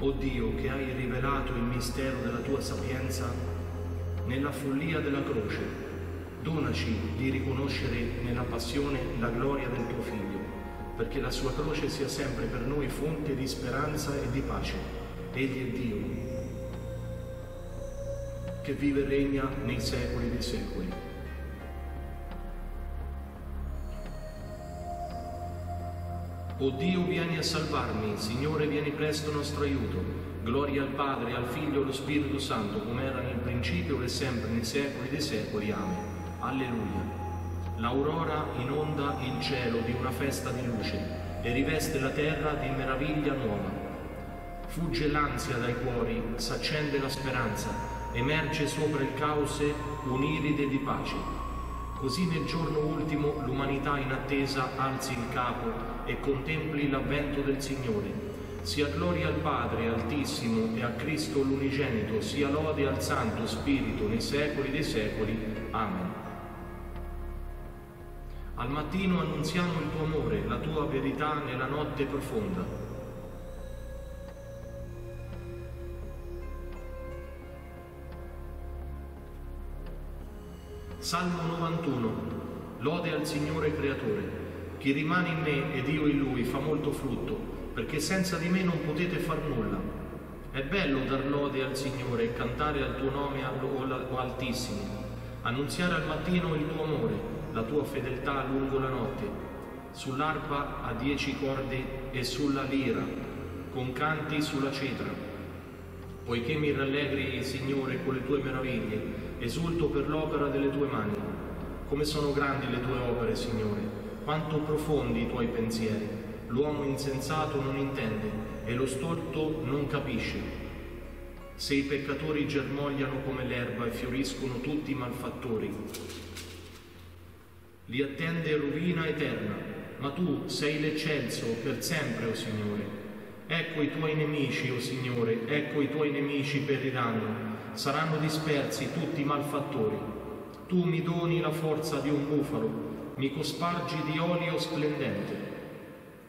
O Dio che hai rivelato il mistero della tua sapienza nella follia della croce, donaci di riconoscere nella passione la gloria del tuo Figlio, perché la sua croce sia sempre per noi fonte di speranza e di pace. Egli è Dio, che vive e regna nei secoli dei secoli. O Dio, vieni a salvarmi, Signore, vieni presto nostro aiuto. Gloria al Padre, al Figlio e allo Spirito Santo, come era nel principio e sempre nei secoli dei secoli. Amen. Alleluia. L'aurora inonda il cielo di una festa di luce e riveste la terra di meraviglia nuova. Fugge l'ansia dai cuori, s'accende la speranza, emerge sopra il caos un'iride di pace. Così nel giorno ultimo l'umanità in attesa alzi il capo e contempli l'avvento del Signore. Sia gloria al Padre Altissimo e a Cristo l'Unigenito, sia lode al Santo Spirito nei secoli dei secoli. Amen. Al mattino annunziamo il tuo amore, la tua verità nella notte profonda. Salmo 91. Lode al Signore Creatore. Chi rimane in me ed io in lui fa molto frutto, perché senza di me non potete far nulla. È bello dar lode al Signore e cantare al tuo nome o altissimo, annunziare al mattino il tuo amore, la tua fedeltà lungo la notte, sull'arpa a dieci corde e sulla lira, con canti sulla cetra. Poiché mi rallegri, Signore, con le tue meraviglie, esulto per l'opera delle tue mani. Come sono grandi le tue opere, Signore, quanto profondi i tuoi pensieri. L'uomo insensato non intende e lo storto non capisce. Se i peccatori germogliano come l'erba e fioriscono tutti i malfattori, li attende rovina eterna, ma tu sei l'eccelso per sempre, o oh Signore. Ecco i tuoi nemici, o oh Signore, ecco i tuoi nemici periranno, saranno dispersi tutti i malfattori. Tu mi doni la forza di un bufalo, mi cospargi di olio splendente.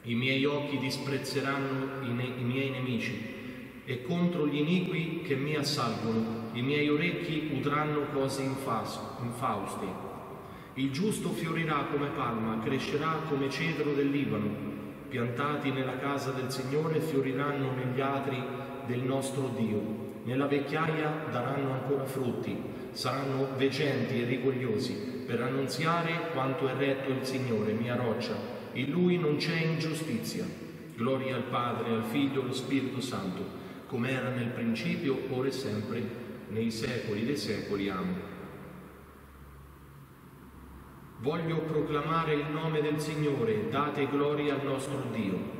I miei occhi disprezzeranno i, ne- i miei nemici e contro gli iniqui che mi assalgono i miei orecchi udranno cose infas- infauste. Il giusto fiorirà come palma, crescerà come cedro del Libano. Piantati nella casa del Signore fioriranno negli atri del nostro Dio. Nella vecchiaia daranno ancora frutti, saranno veggenti e rigogliosi per annunziare quanto è retto il Signore, mia roccia. In Lui non c'è ingiustizia. Gloria al Padre, al Figlio e allo Spirito Santo, come era nel principio, ora e sempre, nei secoli dei secoli. Amen. Voglio proclamare il nome del Signore, date gloria al nostro Dio.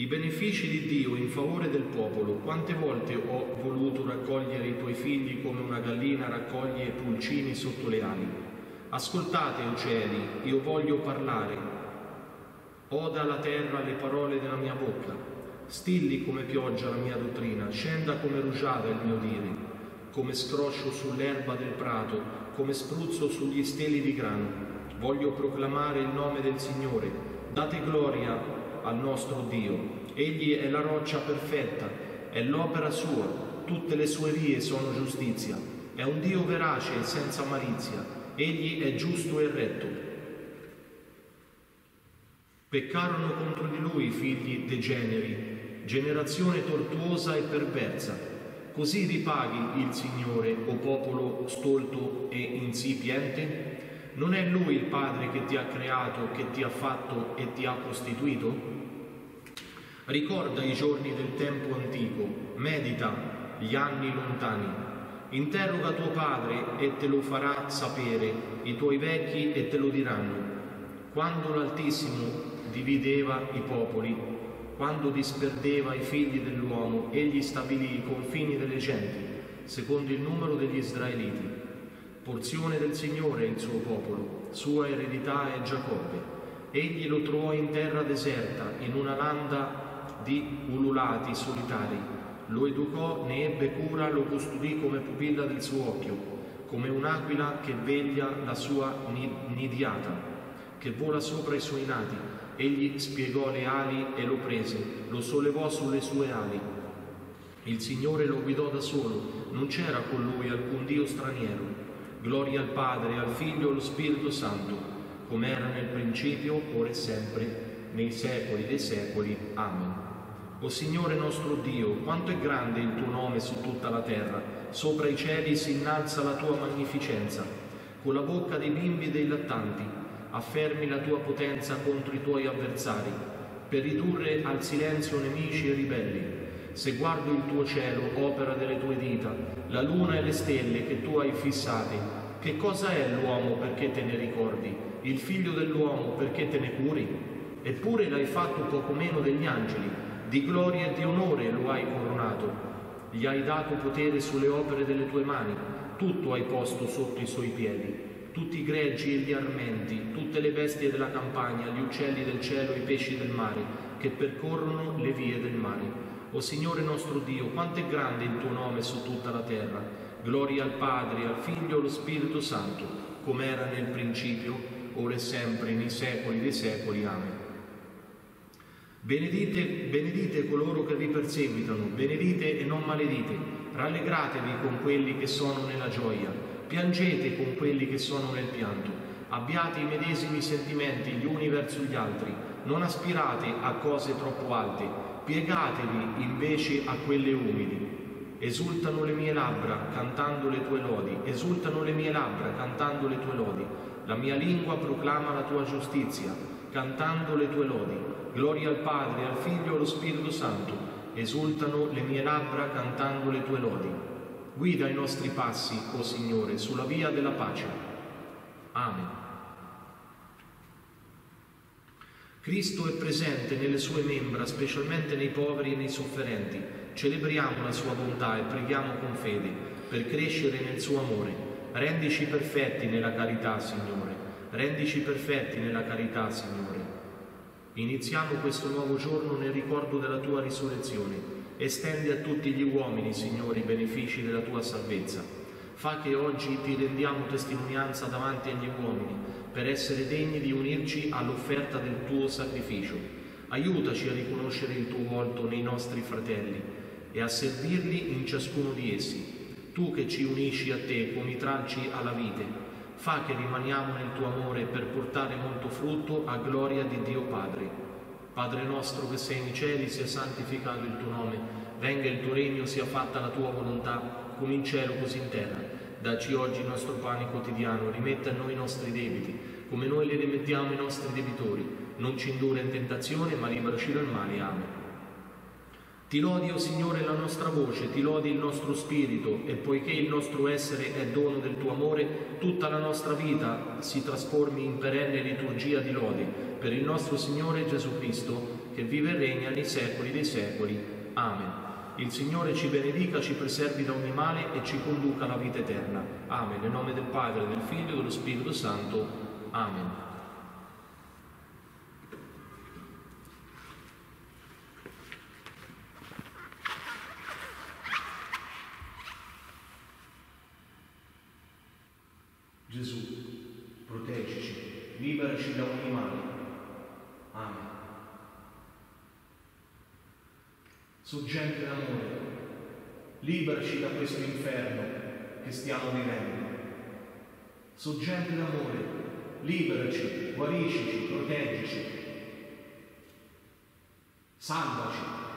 I benefici di Dio in favore del popolo, quante volte ho voluto raccogliere i tuoi figli come una gallina raccoglie pulcini sotto le ali. Ascoltate, uccelli, io voglio parlare. Oda alla terra le parole della mia bocca. Stilli come pioggia la mia dottrina, scenda come rugiada il mio dire, come scroscio sull'erba del prato, come spruzzo sugli steli di grano. Voglio proclamare il nome del Signore. Date gloria al nostro Dio. Egli è la roccia perfetta, è l'opera sua, tutte le sue vie sono giustizia. È un Dio verace e senza malizia, egli è giusto e retto. Peccarono contro di lui figli degeneri, generazione tortuosa e perversa. Così ripaghi il Signore, o popolo stolto e insipiente? Non è Lui il Padre che ti ha creato, che ti ha fatto e ti ha costituito? Ricorda i giorni del tempo antico, medita gli anni lontani. Interroga tuo padre e te lo farà sapere, i tuoi vecchi e te lo diranno. Quando l'Altissimo divideva i popoli, quando disperdeva i figli dell'uomo, egli stabilì i confini delle genti, secondo il numero degli israeliti porzione del Signore è il suo popolo, sua eredità è Giacobbe. Egli lo trovò in terra deserta, in una landa di ululati solitari. Lo educò, ne ebbe cura, lo custodì come pupilla del suo occhio, come un'aquila che veglia la sua nidiata, che vola sopra i suoi nati. Egli spiegò le ali e lo prese, lo sollevò sulle sue ali. Il Signore lo guidò da solo, non c'era con lui alcun Dio straniero. Gloria al Padre, al Figlio e allo Spirito Santo come era nel principio, ora e sempre, nei secoli dei secoli. Amen. O Signore nostro Dio, quanto è grande il tuo nome su tutta la terra, sopra i cieli si innalza la tua magnificenza. Con la bocca dei bimbi e dei lattanti affermi la tua potenza contro i tuoi avversari, per ridurre al silenzio nemici e ribelli. Se guardo il tuo cielo, opera delle tue dita, la luna e le stelle che tu hai fissate, che cosa è l'uomo perché te ne ricordi? il figlio dell'uomo perché te ne curi? Eppure l'hai fatto poco meno degli angeli, di gloria e di onore lo hai coronato. Gli hai dato potere sulle opere delle tue mani, tutto hai posto sotto i suoi piedi, tutti i greggi e gli armenti, tutte le bestie della campagna, gli uccelli del cielo e i pesci del mare, che percorrono le vie del mare. O Signore nostro Dio, quanto è grande il tuo nome su tutta la terra. Gloria al Padre, al Figlio e allo Spirito Santo, come era nel principio, ora e sempre, nei secoli dei secoli. Amen. Benedite, benedite coloro che vi perseguitano, benedite e non maledite, rallegratevi con quelli che sono nella gioia, piangete con quelli che sono nel pianto, abbiate i medesimi sentimenti gli uni verso gli altri, non aspirate a cose troppo alte, piegatevi invece a quelle umili. Esultano le mie labbra cantando le tue lodi, esultano le mie labbra cantando le tue lodi. La mia lingua proclama la tua giustizia, cantando le tue lodi. Gloria al Padre, al Figlio e allo Spirito Santo. Esultano le mie labbra cantando le tue lodi. Guida i nostri passi, o oh Signore, sulla via della pace. Amen. Cristo è presente nelle sue membra, specialmente nei poveri e nei sofferenti. Celebriamo la sua bontà e preghiamo con fede per crescere nel suo amore Rendici perfetti nella carità, Signore. Rendici perfetti nella carità, Signore. Iniziamo questo nuovo giorno nel ricordo della tua risurrezione. Estendi a tutti gli uomini, Signore, i benefici della tua salvezza. Fa che oggi ti rendiamo testimonianza davanti agli uomini per essere degni di unirci all'offerta del tuo sacrificio. Aiutaci a riconoscere il tuo volto nei nostri fratelli e a servirli in ciascuno di essi tu che ci unisci a te come i tralci alla vite, fa che rimaniamo nel tuo amore per portare molto frutto a gloria di Dio Padre. Padre nostro che sei nei cieli, sia santificato il tuo nome, venga il tuo regno, sia fatta la tua volontà, come in cielo così in terra. Dacci oggi il nostro pane quotidiano, rimetta a noi i nostri debiti, come noi li rimettiamo ai nostri debitori. Non ci indurre in tentazione, ma liberaci dal male. Amen. Ti lodi, o oh Signore, la nostra voce, ti lodi il nostro spirito e poiché il nostro essere è dono del tuo amore, tutta la nostra vita si trasformi in perenne liturgia di lodi per il nostro Signore Gesù Cristo, che vive e regna nei secoli dei secoli. Amen. Il Signore ci benedica, ci preservi da ogni male e ci conduca alla vita eterna. Amen. Nel nome del Padre, del Figlio e dello Spirito Santo. Amen. liberaci da ogni male. Amen. Sorgente d'amore, liberaci da questo inferno che stiamo vivendo. Sorgente d'amore, liberaci, guariscici, proteggici, salvaci